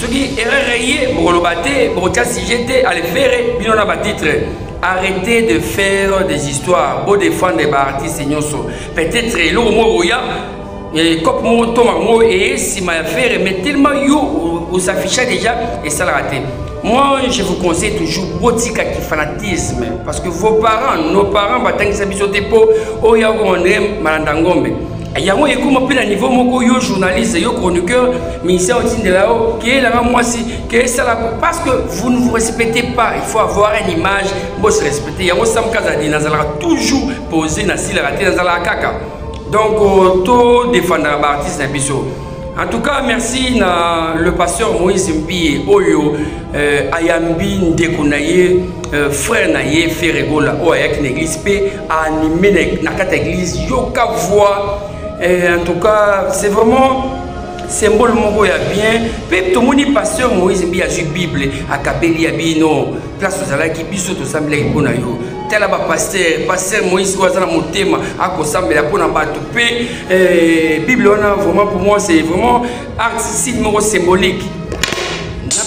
soki erreur ye bokoloba te bokotia sujet te alefere bino na batitre arrêtez de faire des histoires bodefendre baartiste nyonso. Peut-être eloko moko oya cope moko tomaka moko eye nsima ya fere mais tellement yo osafficha déjà esalaka te moi je vous conseille toujours botikaki fanatisme. Parce que vos parents nos parents batangisa biso te mpo oyo akomandre malanda ngombe yango ekóma mpe na niveau moko yo journaliste yo chroniqueur ministère otindela yo keyelanga mwasi keyesala parce que vous ne vous respectez pas il faut avoir une image bose respecte. Yango samkazadi nazalaka toujours posé nasilaka te nazalaka kaka. Donc todefendaka baartiste na biso. En tout cas merci na le pasteur moïse mbie oyo euh, ayambi ndeko na ye euh, frère na ye feregola oyo ayaki na église mpe animé na kati ya église yoka voix Et en tout cas, c'est vraiment symbole moko ya bien. Mpe tomoni pasteur moïse mbi azwi bible akabeli ya bino. Place ozalaki biso tosambelaki mpo na yo. Tala bapaster paster moïse oyo aza na motema akosambela mpo na bato mpe bible wana vraiment pour moi c'est vraiment artistique moko symbolique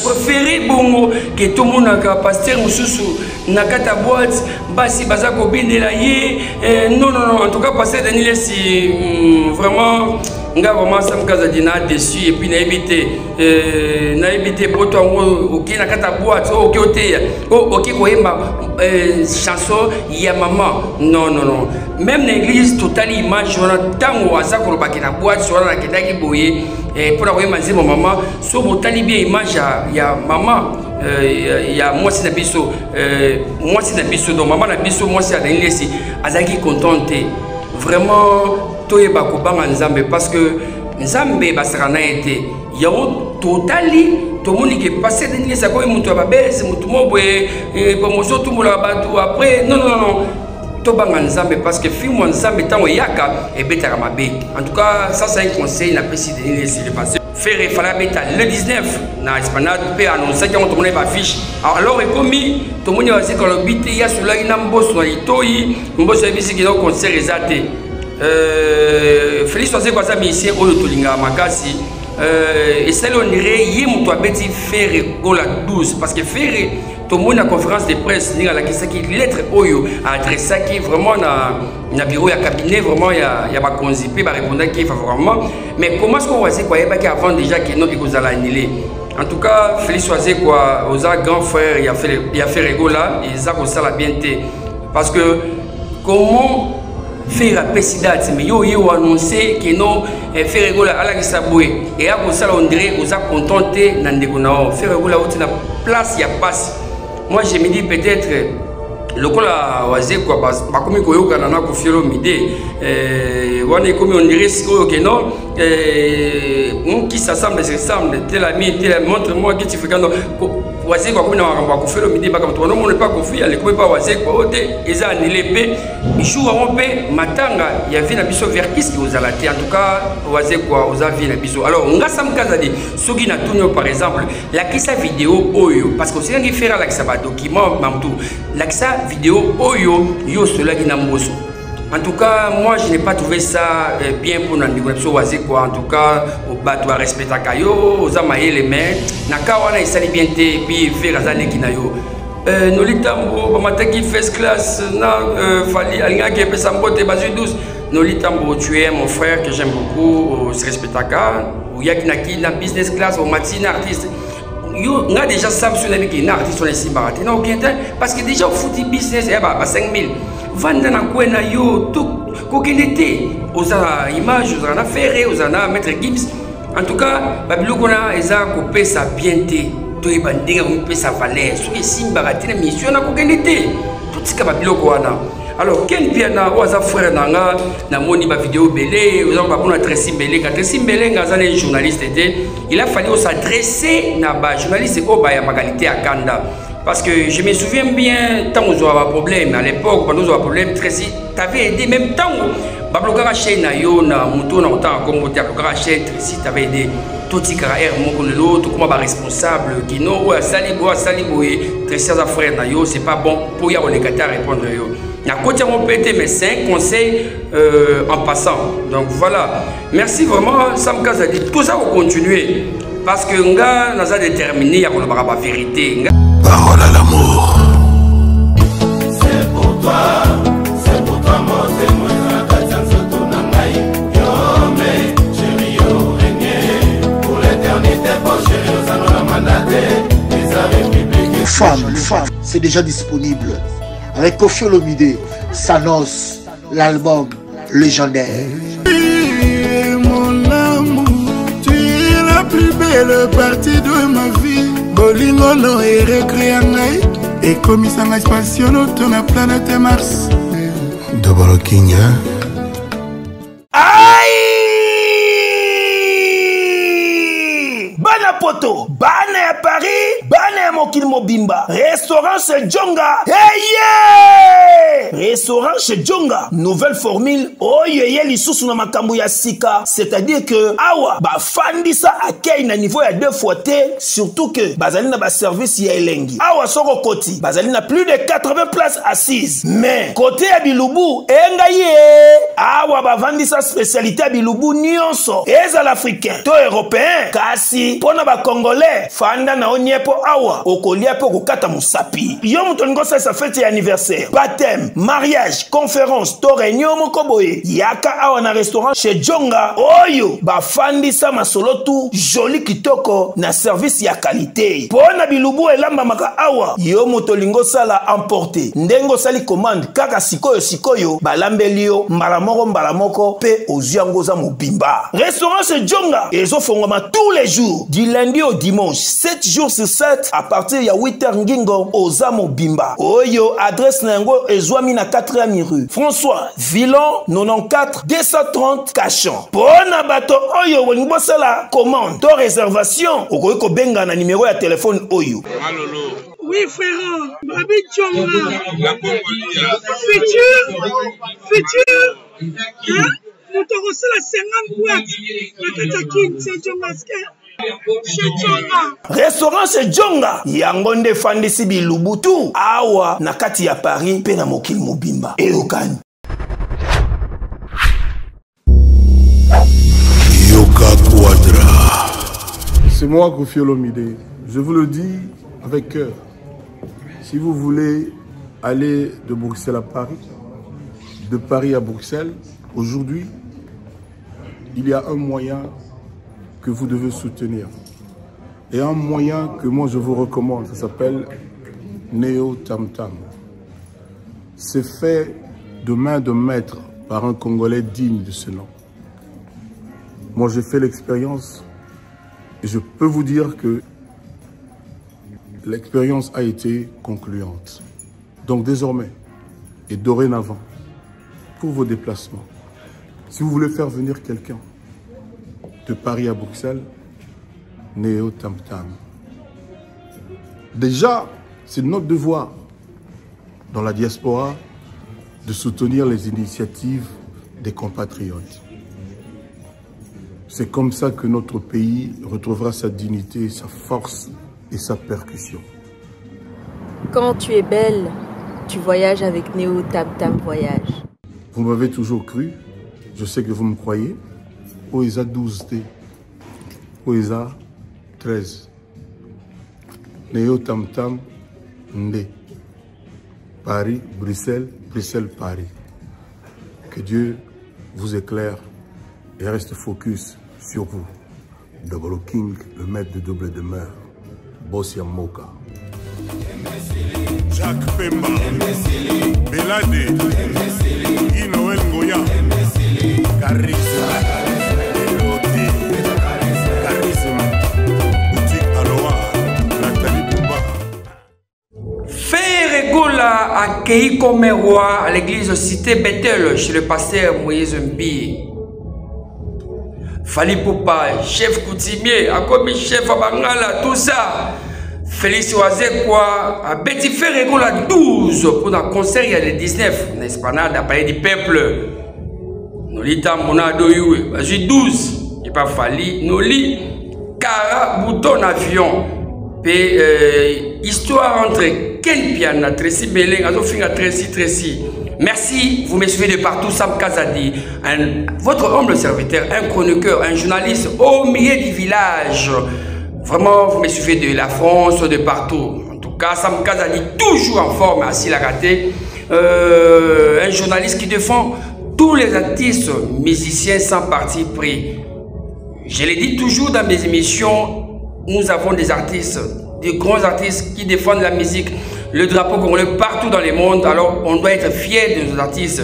préféré bongo ke tomonaka paster mosusu na kati ya boite basi baza kobendela ye. Non non non en tout cas paster daniel esi vraiment nga vraiment samkazadi na déçu et puis nayebi te nayebi te poto yango okei na kati ya boite oyo oki oteya oki koyemba chanson ya mama non non non. Même na église totali image wana ntango aza kolobaki na boite wana nakendaki boye mpona koyemba nzembo mama so botali bien image ya mama ya mwasi na biso mwasi na biso donc mama na biso mwasi adangi esi azalaki content te vraiment toyeba kobanga nzambe parce que nzambe basaka na ye te. Yango totali tomoni ke paster denilesi akoki moto ya babese motu mo boye promotion otumbolaka bato après non non non tobanga nzambe parce que filme ya nzambe ntango eyaka ebetaka mabe. En tout cas ça c'est un conseil napesi denilesi le passé fere efali abeta le 19 na esplanade mpe anonsaki yango tomoni baaffiche alors ekomi tomoni bazika lobi te ya solaki na mboso na litoi mboso yebisi kino concert eza te félix azeko aza musicien oyo tolingaka makasi. Esali onire ye moto abeti fere gola 12 parce que fere tomoni na conférence de presse ndenge alakisaki lettre oyo aadressaki vraiment na, na bureau ya cabinet vraiment ya, ya bakonzi mpe barépondaki favorablement. Mais comment ce qu'on azeko ayebaki avant déjà ke non ekozala annulé? En tout cas félix azekwa oza grand frère ya feregola eza kosala bien te. Parce que comment faire apesi date mais yo oye oannonce ke no faire egola alakisa boye. Eya kosala ondire oza content te na ndeko na yo faire egola oti na place ya pasi moi je me dis peut-être lokola wazekwa bakomi koyokana na kofielo mide wana ekomi ondire sikoyo ke non qui s'assemble se ressemble tel ami tel montre moi que tu fais quand wazekwa akomi na makambo ya kofielo mide bakambo tokanomona mpe akofi alekomi mpe wazekwa oyo te eza anile mpe jour yango mpe matanga ya vie na biso vers kiski ozala te. En tout cas wazekwa oza vie na biso. Alors ngasa mokazadi soki natuni yo par exemple lakisa video oyo parce que osengangi fere alakisa badocument mamtu lakisa video oyo yo osolaki na mboso En tout cas, moi, je n'ai pas trouvé ça euh, bien pour nous. quoi. En tout cas, au respecter Kayo, aux les mains. Naka wana isali bien te, puis faire kinayo. Euh, nolitambo, bamataki first class, na euh, fali, alinga qui est sambote, basu douce. Nolitambo, tu es mon frère que j'aime beaucoup, au respectaka. Ou yakinaki na business class, au matin artiste. yo nga déjà sam so nayebi ke na artiste wana esimbaka te na parce que déjà ofuti business ya ba 5000 vanda na kwe na yo kokende te. Ozala image ozala na fere na maître gibbs. En tout cas babiloko eza kopesa bien te. Toyeba ndenge komipesa valeur. Soki esimbaka te na na kokende te. Totika babiloko wana. Alors ken piana oyo aza frère na nga namoni bavideo ebele oza bamona tracy mbelenga. Tracy mbelenga aza na journaliste te. Il a fallu osadresse na bajournaliste oyo bayambaka lite ya kanda parce que je me souviens bien ntango ozwaka baproblème à l'époque bando ozwaka problème tracy t'avais aidé même chaîne na na moto na kotanga kombo te ablokaka chaîne tracy t'avais aidé totikaka aire moko lelo tokóma baresponsable kino oyo asali boye asali boye tracy aza frère na yo c'est pas bon mpo ya koleka te arépondre yo. Nakoti yango mpe te mais c'est un conseil euh, en passant. Donc voilà. Merci vraiment sam kazadi. Toza kocontinue parce que nga naza déterminé ya kolobaka bavérité parole à l'amour. C'est pour toi pour toi femme femme déjà disponible. Avec Kofi Olomide Sanos l'album légendaire. Mon amour tu es la plus belle partie de ma vie bolingono erekrea ngai ekomisanga spationoto na planete mars. Dobolokinga poto bana ya paris bana ya mokili mobimba. Restaurant chez jonga eye restaurant chez jonga nouvelle formule. Oyo eye lisusu na makambo ya sika. C'est-à-dire que awa bafandisa akei na niveau ya deux fois te surtout que bazali na baservice ya elengi. Awa soko okoti bazali na plus de 80 places assises. Mais kote ya bilubu engai ye! Awa bavandisa spécialité ya bilubu nyonso. Ezala africain to européen. Kasi mpo na bakongolais fanda na yo nie mpo awa okolia mpe okokata mosapi. Yo moto olingi osalisa fete ya anniversaire. Bateme mariage conférence to réunion moko boye. Yaka awa na restaurant chez jonga oyo bafandisa masolo tu joli kitoko na service ya kalite mpo na bilubu elambamaka awa yo moto olingi osala emporte. Ndenge osali commande kaka sikoyo sikoyo balambeli yo mbala moko mbala moko mpe ozwi yango oza mobimba. Restaurant chez jonga ezofongwama tous les jours. Du lundi au dimanche 7 jours sur 7 à partir ya 8h ngingo oza mobimba oyo adresse na yango ezwami na 4e rue françois villon 94 230 cachon mpo na bato oyo bolingi bosala commande to réservation okoki kobenga na nimero ya telefone oyo Oui, frère, Babi Tchonga. Futur, futur, hein? Nous t'aurons la 50 boîtes. La Katakin, c'est Tchongaske. Chez Tchonga. Restaurant chez jonga yango nde efandisi bilubu tu awa na kati ya paris mpe na mokili mobimba. Eyokani Yoka Quadra. c'est moi Kofi Olomide. Je vous le dis avec cœur. Si vous voulez aller de Bruxelles à Paris de Paris à Bruxelles aujourd'hui il y a un moyen que vous devez soutenir. Et un moyen que moi je vous recommande ça s'appelle Neo Tam Tam. C'est fait de main de maître par un Congolais digne de ce nom. Moi j'ai fait l'expérience et je peux vous dire que l'expérience a été concluante. Donc désormais et dorénavant, pour vos déplacements, si vous voulez faire venir quelqu'un de Paris à Bruxelles, Néo Tam Tam. Déjà, c'est notre devoir dans la diaspora de soutenir les initiatives des compatriotes. C'est comme ça que notre pays retrouvera sa dignité, sa force et sa percussion. Quand tu es belle, tu voyages avec Néo Tam Tam Voyage. Vous m'avez toujours cru, je sais que vous me croyez. Oesa 12T, Oesa 13. Néo Tam Tam Ndé. Paris, Bruxelles, Bruxelles, Paris. Que Dieu vous éclaire et reste focus sur vous. Double King, le maître de double demeure. Bossia Moka. Jacques Pemba. Belade. Ngoya. Accueilli comme roi à l'église Cité Bethel chez le pasteur Moïse Mbi. Fali Poupa, chef coutumier, a commis chef à Bangala, tout ça. Félix Oazekwa, a Betty Frère Gola 12 pour un concert il y a le 19, n'est-ce pas, n'a parlé du peuple. Nolita Monado Yue, j'ai 12, il pas Fali, Noli, Kara, bouton avion. Puis, euh, histoire entre Ken Piana, Tracy Azofinga Tracy Tracy. Merci, vous me suivez de partout, Sam Kazadi, un- votre humble serviteur, un chroniqueur, un journaliste au milieu du village. Vraiment, vous me suivez de la France, de partout. En tout cas, Sam Kazali, toujours en forme, assis la raté. Euh, un journaliste qui défend tous les artistes, musiciens sans parti pris. Je l'ai dit toujours dans mes émissions, nous avons des artistes, des grands artistes qui défendent la musique, le drapeau congolais partout dans le monde. Alors, on doit être fier de nos artistes.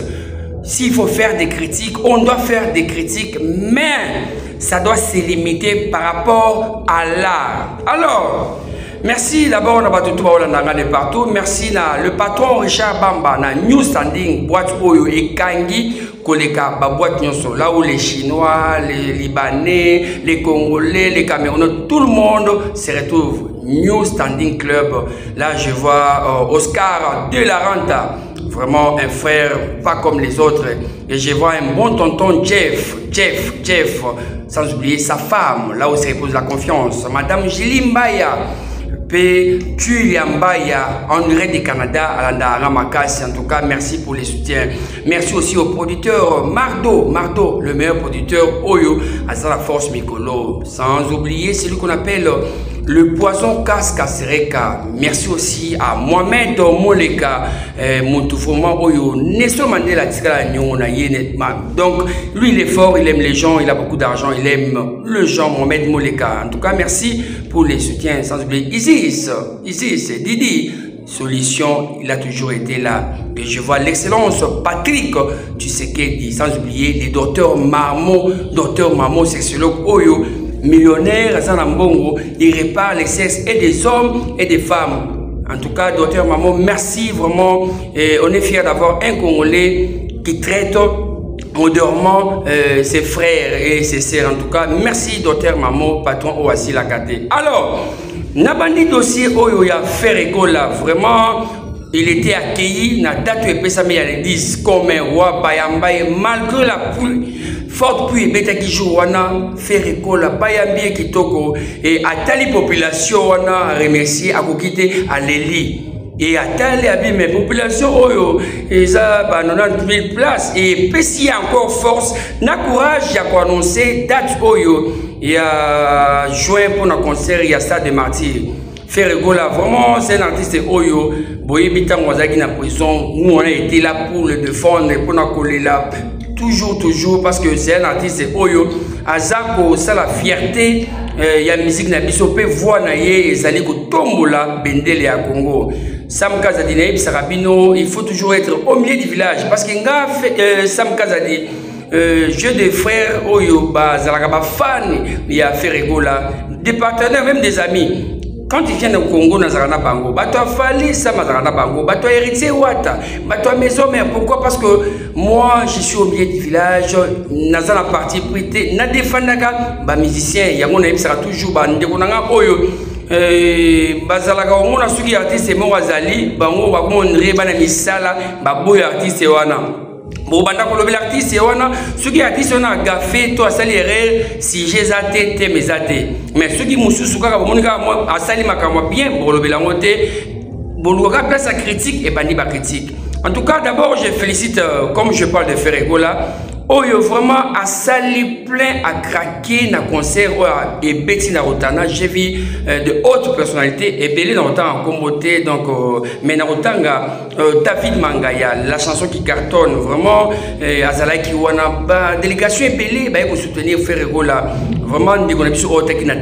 S'il faut faire des critiques, on doit faire des critiques, mais ça doit se limiter par rapport à l'art. Alors, merci d'abord na bato tuba olandanga de partout. Merci le patron richard bamba na new standing boîte oyo ekangi koleka nyonso. Là où les chinois les libanais les congolais les camerounais tout le monde se retrouve. New standing club. Là je vois euh, oscar de la renta. Vraiment un frère pas comme les autres. Et je vois un bon tonton Jeff Jeff Jeff. Sans oublier sa femme là où se repose la confiance. Madame Julie Mbaya pe Julia Mbaya en du Canada à la Makasi en tout cas merci pour les soutiens merci aussi au producteur Mardo Mardo le meilleur producteur Oyo à la force Mikolo sans oublier celui qu'on appelle le poison casque Sereka. Merci aussi à Mohamed Moleka, euh, Moutoufouma Oyo, Nelson Mandela Donc, lui, il est fort, il aime les gens, il a beaucoup d'argent, il aime le gens, Mohamed Moleka. En tout cas, merci pour les soutiens. Sans oublier Isis, Isis, Didi, solution, il a toujours été là. Et je vois l'excellence Patrick, tu sais dit, sans oublier les docteurs Marmo, docteur Marmo, sexologue Oyo, millionnaire aza na mbongo il répare les sexes et des hommes et des femmes en tout cas docteur Mamo merci vraiment on est fiers d'avoir un Congolais qui traite modérément euh, ses frères et ses sœurs en tout cas. Merci docteur Mamo patron Oasi Lakate alors nabandi dossier oyo ya Ferregola vraiment il était accueilli. Na date epesami ya 10 comme un roi malgré la pluie forte pluie bayambi kitoko e atali population wana remercier akoki te aleli e atali abi me population oyo eza ba 90 000 place epesi ye encore force na courage ya koannonce date oyo ya juin mpona concert ya stade de martyr Ferregola, vraiment, c'est un artiste Oyo. Boyebi Tango Azaki na prison. Nous, on a été là pour le défendre, coller là. Toujours, toujours, parce que c'est un artiste Oyo. Azako, ça la fierté. Il y a musique na biso pe voix na ye ezali kotombola bendele ya Congo. Sam Kazadi Sarabino, il faut toujours être au milieu du village. Parce que nga euh, Sam Kazadi euh, jeu de frères Oyo bazalaka ba fan ya Ferregola, des partenaires même des amis. quand il vient au Congo nazala na bango. Bato afali sama azala na bango. Bato héritier wata bato maison mère. Pourquoi? Parce que moi je suis au milieu du village. Naza na parti pris te nadefandaka bamusicien yango nayebisaka toujours bandeko na nga oyo bazalaka omona soki artiste moko azali bango bakomondre bana misala baboya artiste wana. Bobanda kolobela artiste wana soki artiste wana agafe to asali erreur sujet eza te teme eza te. Mais soki mosusu kaka bomoni kaka asali makambo bien bokolobela te. Bolukaka place ya critique ebandi en tout cas d'abord je félicite euh, comme je parle de oyo vraiment asali plein craquer na concert oyo ebeti na kotana j'ai vu euh, de hautes personnalités ebele na kotanga nkombo te. Donc euh, mais na kotanga euh, david mangaya la chanson qui cartonne vraiment azalaki wana badélégation ebele baye kosoutenir feregola vraiment ndeko na biso oyo taki na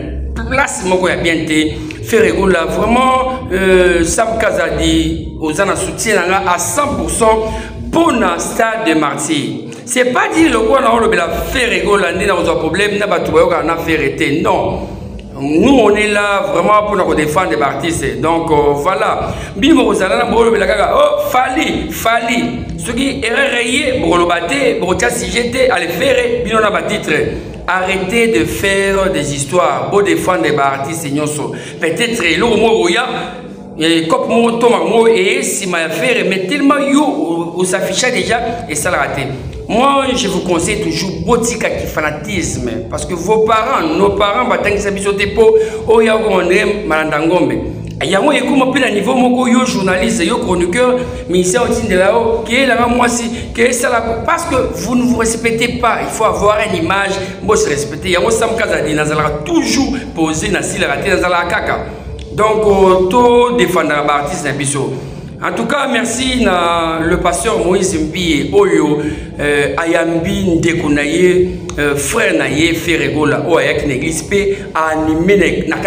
place moko ya bien te. Feregola vraiment euh, sam kazadi oza na soutien na nga à 100 mpona stade de martyr c'est pas dire lokola olobela fere egola nde na kozwa problème na bato bayokaka na fere non. Nous on est là vraiment mpona kodéfendre baartiste donc euh, voilà. Bino bokozala na bokolobela kaka oh fali fali. Soki erreur ye bokoloba te bokotia sujet te ale fere bino na batitre arrêtez de faire des histoires bodéfendre baartiste nyonso peut-être eloko moko koya cope moko tomaka moko eye nsima ya fere mais tellement yo osafficha déjà esalaka te moi je vous conseille toujours botikaki fanatisme parce que vos parents nos parents batangisa biso te mpo oyo akomondre malanda ngombe yango ekóma mpe na niveau moko yo journaliste yo chroniqueur ministère otindela yo keyelanga mwasi keyesala parce que vous ne vous respectez pas. Il faut avoir une image mbose respecte yango samkazadi nazalaka toujours posé nasilaka te nazalaka kaka donc todefendaka baartiste na biso en tout cas merci le pasteur moïse mbie oyo euh, ayambi ndeko na ye euh, frère na ye feregola oyo ayaki na église mpe animé na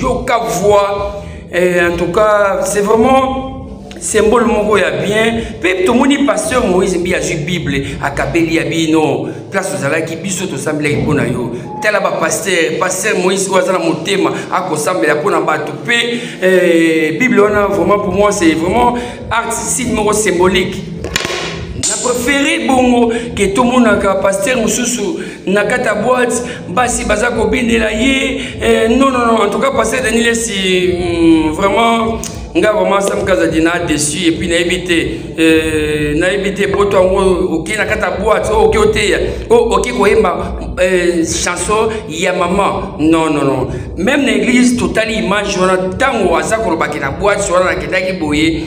yoka voix. Et en tout cas, c'est vraiment symbole moko ya bien. Mpe tomoni pasteur moïse mbi azwi bible akabeli ya bino. Place ozalaki biso tosambelaki mpo na yo. Tala bapaster paster moïse oyo aza na motema akosambela mpo na bato. Mpe eh, bible wana vraiment pour moi c'est vraiment artistique moko symbolique. Na préféré bongo ke tomonaka paster mosusu na kati ya boîte basi baza kobendela ye. Eh, non non non en tout cas paster danilesi mm, vraiment nga vraiment samkazadi na déçu et puis nayebi te euh, nayebi te poto yango okei na kati oyo oki oteya oki koyemba euh, chanson ya mama non non non. Même na église totali image wana ntango aza kolobaki na boîte so wana nakendaki boye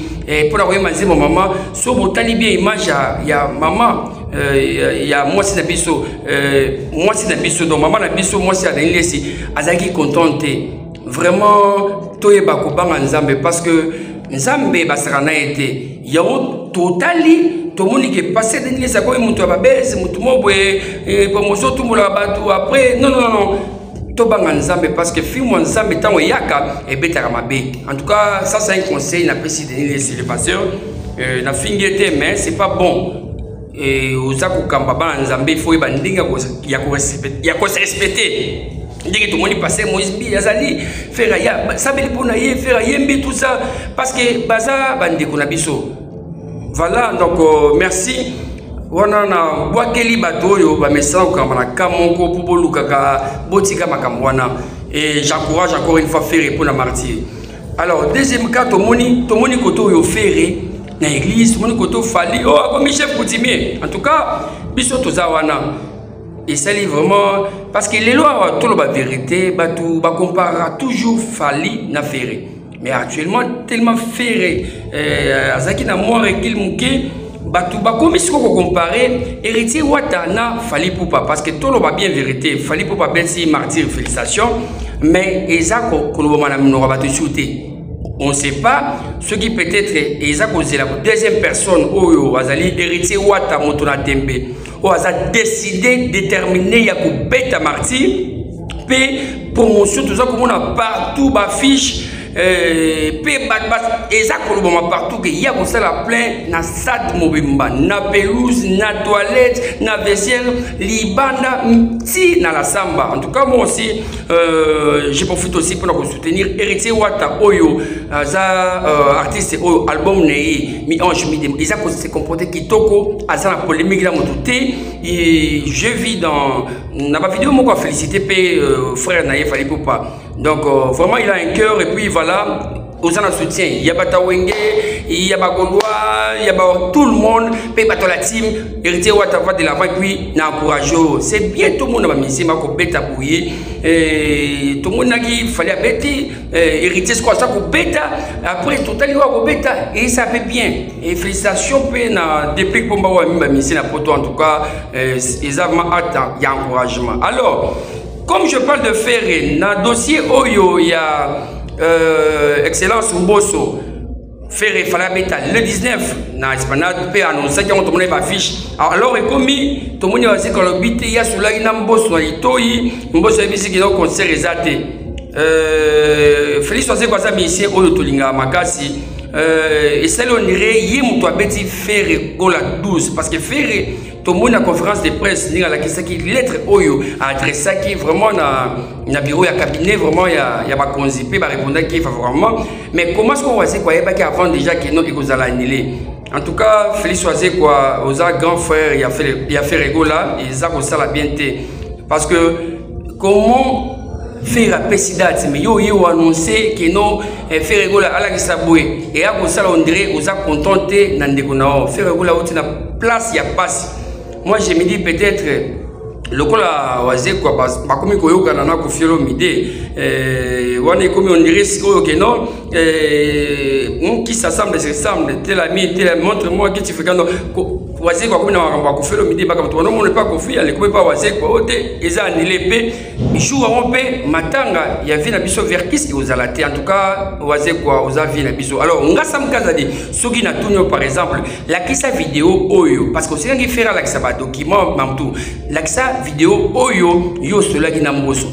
mpo na koyemba nzembo mama so botali bien image ya, mama euh, ya mwasi na biso euh, mwasi na biso donc mama na biso mwasi danilesi azalaki content te vraiment toyeba kobanga nzambe parce que nzambe basaka na ye te. Yango totali tomoni ke paster denilesi akomi moto ya babese motu mo boye promotion otumbolaka bato après non non non nzambe parce que filme ya nzambe ntango eyaka ebetaka mabe. En tout cas ça c'est un conseil napesi denilesi le pasteur euh, nafingi ye te mais c'est pas bon. Oza kokamba nzambe ifo oyeba ndenge ya korespecte ndenge tomoni paster moïse azali tout ça parce que baza bandeko na biso. Voilà donc euh, merci. Wana na bwakeli bato na botika et j'encourage encore une fois fere mpo na martyr alors deuxième cas tomoni tomoni kote oyo fere na église tomoni kote ofali o oh, chef coutumier. En tout cas biso wana esali vraiment parce que lelo awa toloba vérité bato bacomparera toujours fali na fere mais actuellement tellement fere euh, azalaki na mwa rekile moke bato bakomi siko kocompare héritier wata na fali pupa parce que toloba bien vérité fali pupa beti martyr félicitation mais eza kolobama na minoko bato esu te on sait pas ce qui peut-être eza kozela deuxième personne oyo azali héritier wata moto na tembe oyo aza décidé déterminé ya kobeta martyr mpe promotion toza komona partout bafiche mpe bato eza kolobama partout ke ya kosala plein na stade mobimba na pelouse na toilette na vestiaire libanda ti na la samba. En tout cas moi aussi euh, je profite aussi mpona kosoutenir héritier wata oyo aza euh, artiste oyo album na ye mi ange midem eza kose comporte kitoko aza na polémique na moto te je vis dans na bavideo moko afélicité mpe euh, frère na ye fali popa donc euh, vraiment il a un cœur et puis voilà oza na soutien. Ya batawenge ya bagaulois ya ba tout le monde. Bato la team héritier wata va de l'avant et puis na c'est bien tomona bamisie bakobeta boye tomonaki fali abeti héritier siko aza kobeta après totali oyo akobeta eza mpe bien. Et félicitation mpe na depuis mpomba oyo ami bamisie na poto en tout cas eza vraiment acte ya encouragement. Alors comme je parle de ferre na dossier oyo ya euh, excellence mboso ferre efali abeta le 19 na esplanade mpe annonsaki yango tomoni bafiche alors ekomi tomoni bazika lobi te ye asolaki na mboso na litoi mboso ayebisi kino concert eza te euh, félix azeko aza musicien oyo tolingaka makasi. Euh, esali onire ye moto abeti ferre gola 12 parce que ferre tomoni na conférence de presse ndenge alakisaki lettre oyo aadressaki vraiment na, na bureau ya cabinet vraiment ya, ya bakonzi mpe barépondaki favorablement. Mais comment ce qu'on wazekwa ayebaki avant déjà keno ekozala annulé. En tout cas félix wazekwa oza grand frère ya, ya feregola eza kosala bien te. Parce que comment faire apesi date? Mais yo oye oannonce keno feregola alakisa boye eya kosala ondire oza content te na ndeko na yo feregola oti na place ya pasi moi je me dis peut-être lokola wazekwa bakomi koyokana na kofi olomide eh, wana ekomi ondire sikoyo ke non eh, qui s'assemble se ressemble tel ami tel montre moi que tu fais quand wazekwa akomi na makambo ya kofi olomide bakambo tobanomona mpe akofi alekomi mpe wazekwa oyo te eza anile mpe jour yango mpe matanga ya vie na biso verkis ozala te en tout cas wazekwa oza vie na biso. Alors ngasa mokazadi soki natuni yo par exemple lakisa video oyo parce que osengangi fere alakisa badocument mamtu lakisa video oyo yo osolaki na mboso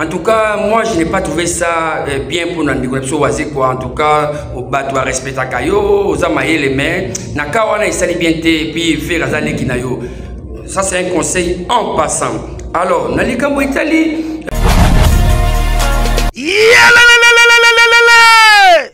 en tout cas, moi, je n'ai pas trouvé ça euh, bien pour Nandiko. En tout cas, au bas, tu respecter Kayo, aux amaillés les mains. Nakawana, il s'allie bien et puis vers Azale Kinayo. Ça, c'est un conseil en passant. Alors, Nalikambo Italie.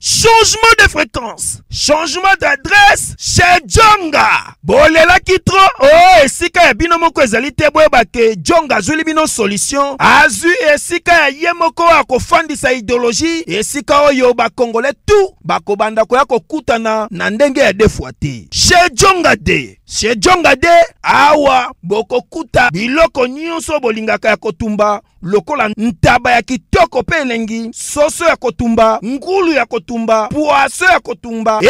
Changement de fréquence, changement d'adresse chez Jonga. bolelaki tro o esika ya bino moko ezali te boyeba ke jonga azwili bino solution. Azwi esika ya ye moko akofandisa ideologie esika oyo bakongole tu bakobanda koya kokutana na ndenge ya defwa te chez jonga de chez jonga de awa bokokuta biloko nyonso bolingaka ya kotumba. Lokola ntaba ya kitoko mpe elengi soso ya kotumba ngulu ya kotumba kotumba.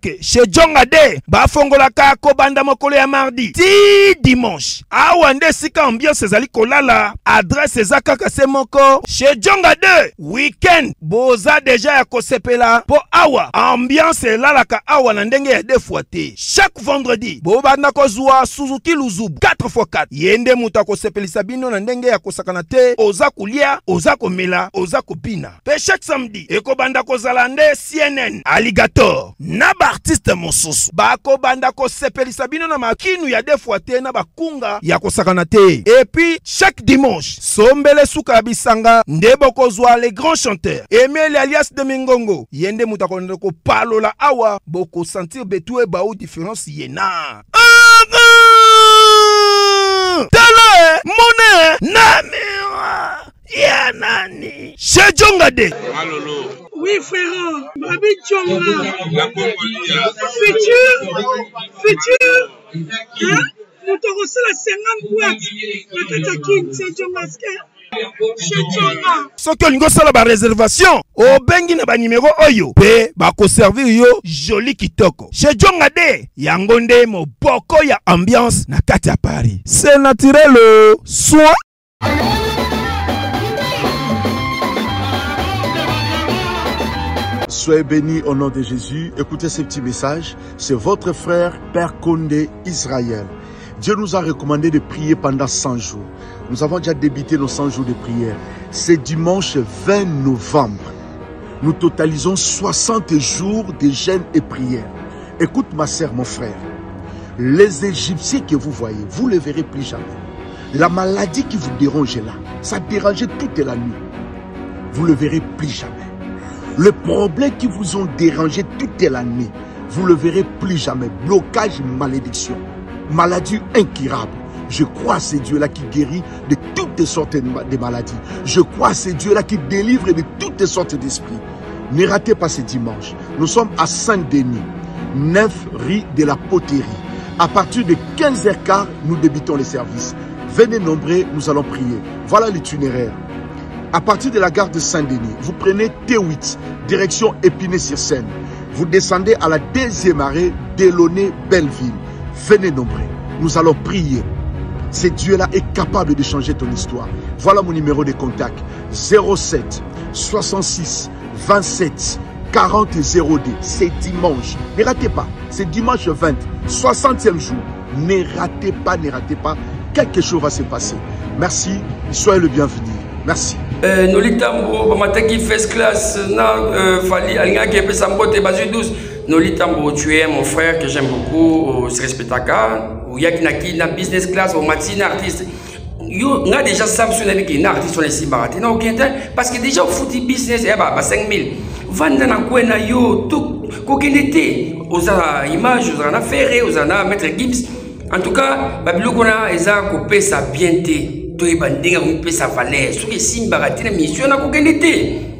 Ke chez jonga de bafongolaka kobanda mokolo ya mardi. Ti dimanche awa nde esika ambiance ezali kolala. Adrese eza kaka se moko. Chez jonga de weekend boza deja ya kosepela. Mpo awa ambiance elalaka awa na ndenge ya defwa te chaque vendredi bobanda kozwa suzuki luzubu. 4x4 ye nde moto akosepelisa bino na ndenge ya oza kolia oza komela oza kobina chaque samedi ekobanda kozala nde cnn alligator na baartiste mosusu. Bakobanda kosepelisa bino na makinu ya defwa te na bakunga ya kosakana te. Epuis chaque dimanche sombele suka ya bisanga nde bokozwa le grand chanteur emile alias de mingongo. Ye nde moto akonda kopalola awa bokosentir betu ebau différence ye na. Tala mone na miwa ya nani? Shejonga de Oui, frère, Babi Djonga. Futur, futur, hein? moto akosala 50 boîte na kati ya Djongaske. Chez Djonga. soki olingi osala bareservation obengi na banimero oyo mpe bakoservir yo joli kitoko. Chez jonga de yango nde moboko ya ambiance na kati ya paris. C'est naturel o. soin Soyez bénis au nom de Jésus. Écoutez ce petit message. C'est votre frère, Père Condé, Israël. Dieu nous a recommandé de prier pendant 100 jours. Nous avons déjà débuté nos 100 jours de prière. C'est dimanche 20 novembre. Nous totalisons 60 jours de jeûne et prière. Écoute ma sœur, mon frère. Les Égyptiens que vous voyez, vous ne les verrez plus jamais. La maladie qui vous dérange là, ça dérangeait toute la nuit. Vous ne le verrez plus jamais. Le problème qui vous ont dérangé toute la nuit, vous ne le verrez plus jamais. Blocage, malédiction, maladie incurable. Je crois à ce Dieu-là qui guérit de toutes sortes de ma- de maladies. Je crois à ce Dieu-là qui délivre de toutes sortes d'esprits. Ne ratez pas ce dimanche. Nous sommes à Saint-Denis, 9 rue de la Poterie. À partir de 15h15, nous débutons les services. Venez nombreux, nous allons prier. Voilà l'itinéraire. À partir de la gare de Saint-Denis, vous prenez T8, direction Épinay-sur-Seine. Vous descendez à la deuxième arrêt Delaunay-Belleville. Venez nombreux. Nous allons prier. Ce Dieu-là est capable de changer ton histoire. Voilà mon numéro de contact. 07 66 27 40 02. C'est dimanche. Ne ratez pas. C'est dimanche 20, 60e jour. Ne ratez pas, ne ratez pas. Quelque chose va se passer. Merci. Soyez le bienvenu. Merci. Euh, nolitambo bamataki first class na euh, fali alingaki epesa mbote bazwi 12 nolitambo tu es mon frère que j'aime beaucoup se respectaka. Oyaki naki na business class omati na artiste. Yo nga déjà samson nabiki na artiste wana esimbaka te. Na okende parce que déjà ofuti business ya ba 5000 vanda na kwe na yo kokende te. Ozala image ozala na fere ozala na maître gibbs. En tout cas babiloko wana eza kopesa bien te toyeba ndenge komipesa valeur. Soki esimbaka te na mission na kokende te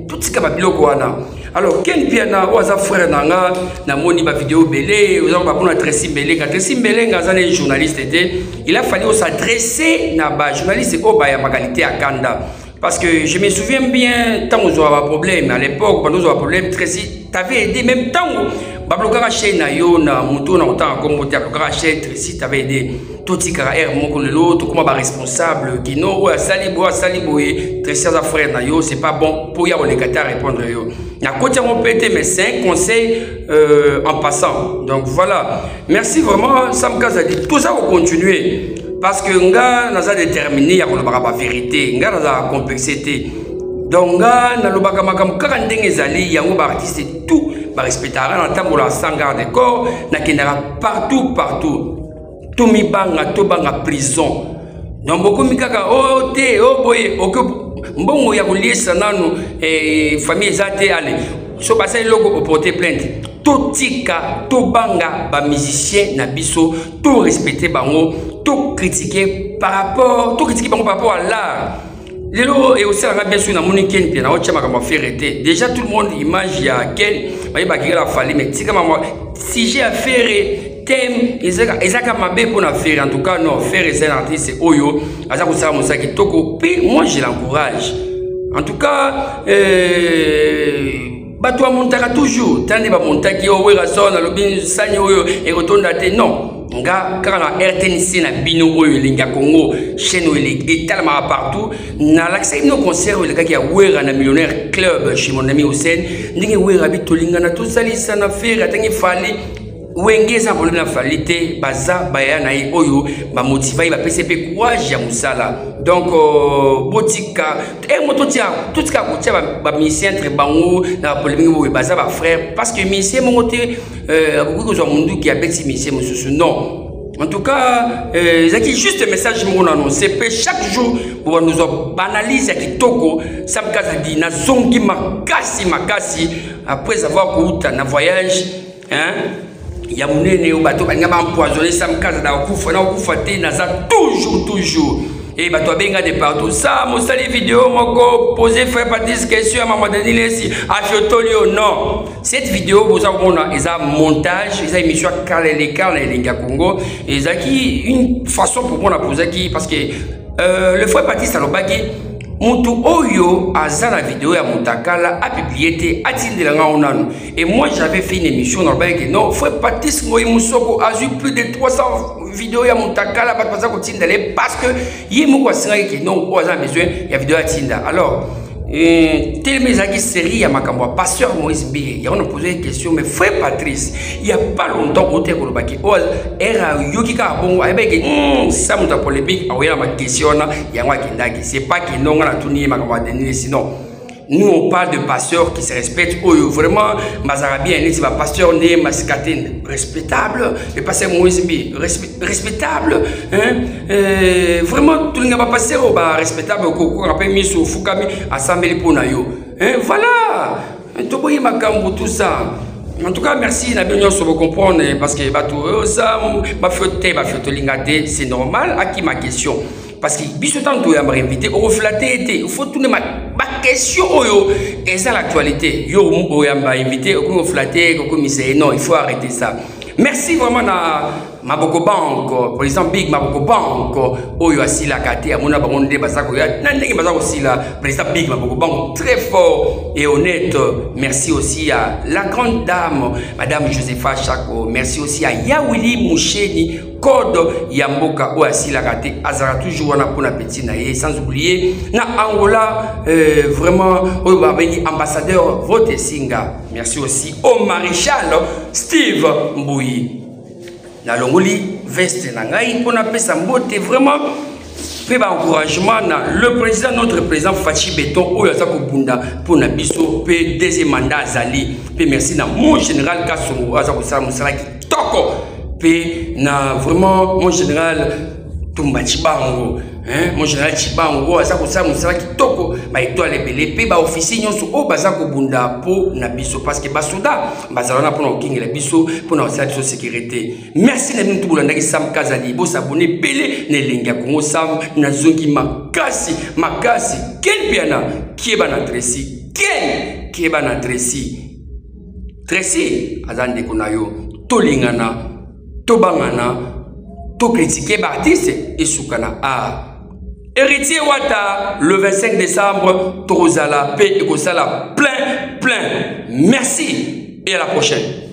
totika babiloko wana. Alors ken piana oyo aza frère na nga namoni bavideo ebele oza bakuna tracy mbelenga. Tracy mbelenga aza ne journaliste te. Il a fallu s'adresser na bajournaliste oyo bayambaka lite ya kanda. Parce que je me souviens bien ntango ozwaka baproblème à l'époque bando ozwaka problème tracy t'avais aidé même ntango bablokaka chaîne na yo na motu oyo na kotanga kombo te ablokaka chaîne tracy t'avais aidé totikaka ere moko lelo tokóma baresponsable kino oyo asali boye asali boye tracy aza frère na yo c'est pas bon mpo ya koleka te arépondre yo. Nakoti yango mpe te mais c'est un conseil euh, en passant. Donc voilà. Merci vraiment sam kazadi. Toza kocontinue parce que nga naza déterminé ya kolobaka bavérité nga nazala complexe te donc nga nalobaka makambo kaka ndenge ezali yango baartiste tout barespectaka natambola sans garde corps nakendaka partout partout. Tomibanga tobanga prison. Donc bokomi kaka o te o boye oke mbongo ya koliesa nanu eh, famille eza ale. So basali eloko oporte plainte. Totika tobanga bamusicien na biso torespecte bango tokritike par rapport tokritike bango par rapport à l'art lelo eosalanga bien soki namoni ken mpe naotya makambo afere te déjà tout le monde image ya fali mais tika mama sujet fere thème ezaka mabe mpona fere en tout cas non fere eza na artiste oyo aza kosala mosala kitoko. Mpe moi je l'encourage. En tout cas euh, bato bamontaka toujours. Tande bamontaki oyo wera so nalobi sani oyo ekotonda te non nga kaka na rtnc na bino oyo elengi ya congo chaîne oyo etalamaka partout nalakisaki bino concert oyo elekaki ya wera na millionnaire club chez mon ami hussein. Ndenge wera bitolingana tosalisa na fere atangi fali wenge eza na problème na fali te baza baya na oyo bamotiva ye bapesi mpe courage ya mosala donc uh, botika e mo totika kotia bamisien entre bango na bapolémike boye baza bafrère parce que misien moko te akoki kozwa monduki abeti misien mosusu non. En tout cas ezalaki euh, juste message moko na annonce mpe chaque jour bobanozwa baanalyse ya kitoko samkazadi nazongi makasi makasi après avoir kouta na voyage hein? Ya monene oyo bato balinga baempoisonne samkaza na kokufa na kokufa te naza toujours toujours. E bato babenga de partout. Sa mosali video moko pose frère patrice question ya mama danilesi afiotoli yo non. Cette vidéo boza komona eza montage eza émission ya kala elekala na elengi ya congo. Ezalaki une façon pour moi na posaki parce que euh, le frère patrice alobaki mutu oyo aza na video ya motakala apiblie te atindela ngai nanu. Et moi j'avais fait une émission nalobaki ke non frère patrice ngoi mosoko azwi plus de 300 video ya motakala bato baza kotindela ye parce que ye moko asengaki ke non oyo aza na besoin ya video ya tinda. Alors telema ezalaki série ya makambo ya pasteur moïse mbie yango na pose question mais frère patrice il y a pas longtemps ote kolobaki oyo ere ayoki kaka bongo ayebaki sa moto ya polémique akoyela makestion wana yango akendaki c'est pas ke ndonga natuni ye makambo ya denile sinon nous on parle de pasteurs qui se respectent. Oyo vraiment bazalaka bien neti bapasteur nde masika te respectable. Le pasteur moïse respectable hein? euh, vraiment tolinga bapasteur oyo barespectable okokoka mpe miso ofukami asambeli mpo na yo. Hein? voilà. Toboyi makambo tout ça. En tout cas merci na bino nyonso bocomprendre parce que bato oyo sa bafio te bafio tolinga te c'est normal. Aki ma question? Parce que biso ntango toyamba invité okoflate ye te il faut tourne baquestion oyo. Eza l'actualité yo oyamba invité oflate kokomisa ye non il faut arrêter ça. Merci vraiment maboko bank président big maboko bank oyo asilaka te amona bango nde baza koya. Na ndenge baza kosila président big maboko bank très fort et honnête. Merci aussi à la grande dame madame josepha chako. Merci aussi à yawili musheni code ya mboka. Oyo asilaka te azalaka toujours wana mpona peti na ye sans oublier na angola euh, vraiment oyo babengi ambassadeur vote singa. Merci aussi au maréchal steve mbui nalongoli veste na ngai mpo napesa mbote vraiment. Mpe baencouragement na le président notre président faci beton oyo aza kobunda mpo na biso deuxième mandat azali. Mpe merci na mon général kasongo aza kosala mosala kitoko. Na vraiment mon général tumba cibango mon général cibango oyo aza kosala mosala kitoko baétoile ebele baza kobunda mpo na biso parce que basoda bazala wana mpona kokengela biso mpona kosala biso sécurité. Merci na bino tobolandaki sam kazali na makasi makasi ken piana kieba na tresi ken keba na Tracy? Tracy? Aza ndeko na yo tolingana tobangana tokritike baartiste esuka na art héritier wata le 25 décembre tokozala mpe ekozala plein plein. Merci et à la prochaine